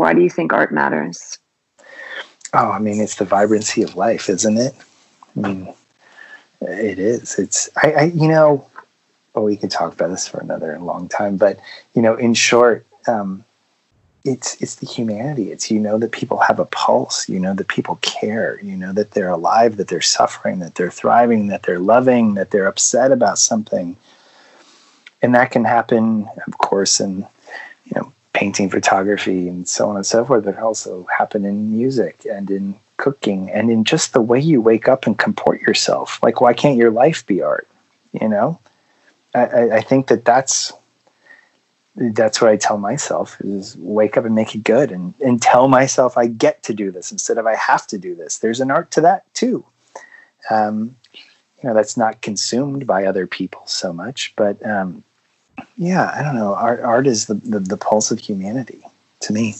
Why do you think art matters? Oh, I mean, it's the vibrancy of life, isn't it? I mean, it is. It's, I, I you know, oh, we could talk about this for another long time, but, you know, in short, um, it's it's the humanity. It's you know that people have a pulse. You know that people care. You know that they're alive, that they're suffering, that they're thriving, that they're loving, that they're upset about something. And that can happen, of course, in you know painting, photography, and so on and so forth. But also happen in music and in cooking and in just the way you wake up and comport yourself. Like, why can't your life be art? You know, I, I think that that's that's what I tell myself is wake up and make it good and, and tell myself I get to do this instead of I have to do this. There's an art to that too. Um, you know, that's not consumed by other people so much, but um, yeah, I don't know. Art, art is the, the, the pulse of humanity to me.